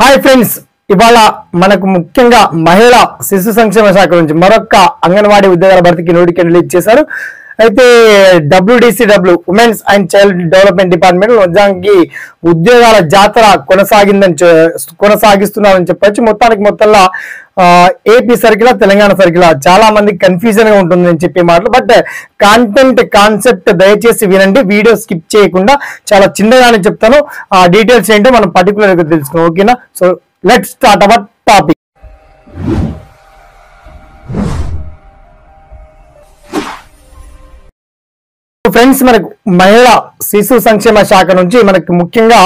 Hi friends ఇవాళ మనకు ముఖ్యంగా మహిళా శిశు సంక్షేమ శాఖ నుంచి మరొక అంగన్వాడీ ఉద్యోగాల భర్తీకి నోటికి రిలీజ్ చేశారు అయితే WDCW women's and child development department నిజానికి ఉద్యోగాల జాతర కొనసాగిందని కొనసాగిస్తున్నారని చెప్పొచ్చు. మొత్తానికి మొత్తంలో ఏపీ సర్కిల్ తెలంగాణ సర్కిల్ చాలా మంది కన్ఫ్యూజన్గా ఉంటుందని చెప్పే మాటలు. బట్ కాంటెంట్ కాన్సెప్ట్ దయచేసి వినండి. వీడియో స్కిప్ చేయకుండా చాలా చిన్నగానే చెప్తాను. ఆ డీటెయిల్స్ ఏంటో మనం పర్టికులర్గా తెలుసుకున్నాం ఓకేనా so let start our friends మనకు మహిళా శిశు సంక్షేమ శాఖ నుంచి మనకు ముఖ్యంగా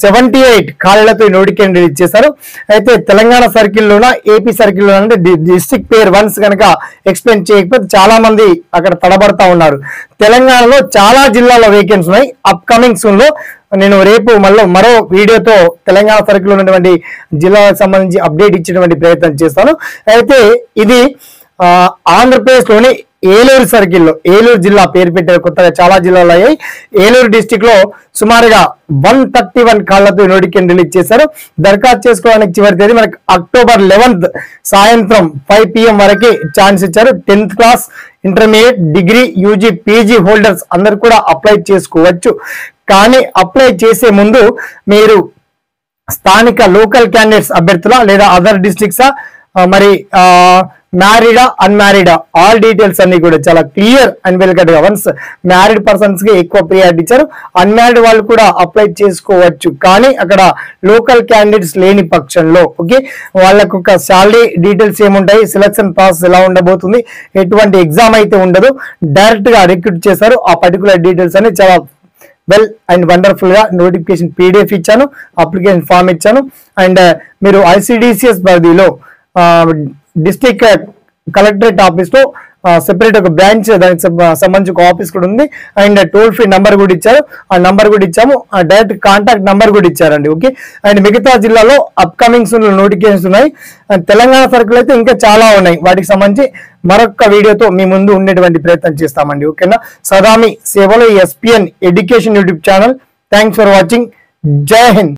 సెవెంటీ ఎయిట్ కాళ్ళతో నోటిఫికేషన్ రిలీజ్ చేశారు అయితే తెలంగాణ సర్కిల్లోన ఏపీ సర్కిల్లో అంటే డిస్టిక్ పేర్ వన్స్ కనుక ఎక్స్ప్లెయిన్ చేయకపోతే చాలా మంది అక్కడ తడబడతా ఉన్నారు. తెలంగాణలో చాలా జిల్లాలో వేకెన్సీ ఉన్నాయి. అప్ కమింగ్ సూన్లో నేను రేపు మళ్ళీ మరో వీడియోతో తెలంగాణ సర్కిల్ ఉన్నటువంటి జిల్లాలకు సంబంధించి అప్డేట్ ఇచ్చేటువంటి ప్రయత్నం చేస్తాను. అయితే ఇది ఆంధ్రప్రదేశ్లోని ఏలూరు సర్కిల్లో ఏలూరు జిల్లా పేరు పెట్టారు కొత్తగా చాలా జిల్లాలు అయ్యాయి. ఏలూరు డిస్టిక్లో సుమారుగా వన్ థర్టీ వన్ కాళ్ళతో నోటికెన్ రిలీజ్ చేశారు. దరఖాస్తు చేసుకోవడానికి చివరి తేదీ మనకి అక్టోబర్ లెవెన్త్ సాయంత్రం ఫైవ్ పిఎం వరకు ఛాన్స్ ఇచ్చారు. Tenth class intermediate degree UG PG holders అందరు కూడా అప్లై చేసుకోవచ్చు. కానీ అప్లై చేసే ముందు మీరు స్థానిక లోకల్ క్యాండిడేట్స్ అభ్యర్థుల లేదా అదర్ డిస్ట్రిక్ట్సా మరి మ్యారీడా అన్మ్యారీడా ఆల్ డీటెయిల్స్ అన్ని కూడా చాలా క్లియర్ అండ్ వెల్ కట్గా. వన్స్ మ్యారీడ్ పర్సన్స్కి ఎక్కువ ప్రియారిటీ ఇచ్చారు అన్మ్యారీడ్ వాళ్ళు కూడా అప్లై చేసుకోవచ్చు. కానీ అక్కడ లోకల్ క్యాండిడేట్స్ లేని పక్షంలో ఓకే వాళ్ళకు ఒక శాలరీ డీటెయిల్స్ ఏముంటాయి? సెలక్షన్ ప్రాసెస్ ఎలా ఉండబోతుంది? ఎటువంటి ఎగ్జామ్ అయితే ఉండదు? డైరెక్ట్గా రిక్రూట్ చేశారు. ఆ పర్టికులర్ డీటెయిల్స్ అని చాలా వెల్ అండ్ వండర్ఫుల్గా నోటిఫికేషన్ పీడిఎఫ్ ఇచ్చాను అప్లికేషన్ ఫామ్ ఇచ్చాను. అండ్ uh, మీరు ఐసిడిసిఎస్ పరిధిలో uh, డిస్టిక్ కలెక్టరేట్ ఆఫీస్లో సెపరేట్ ఒక బ్రాంచ్ దానికి సంబంధించి ఒక ఆఫీస్ కూడా ఉంది. అండ్ టోల్ ఫ్రీ నంబర్ కూడా ఇచ్చారు. ఆ నంబర్ కూడా ఇచ్చాము. ఆ డైరెక్ట్ కాంటాక్ట్ నంబర్ కూడా ఇచ్చారండి. ఓకే? అండ్ మిగతా జిల్లాలో అప్కమింగ్స్ నోటిఫికేషన్స్ ఉన్నాయి. అండ్ తెలంగాణ సర్కిల్ అయితే ఇంకా చాలా ఉన్నాయి. వాటికి సంబంధించి మరొక వీడియోతో మీ ముందు ఉండేటువంటి ప్రయత్నం చేస్తామండి. ఓకేనా? సదామి సేవలో SPN education YouTube channel. Thanks for watching Jai Hind.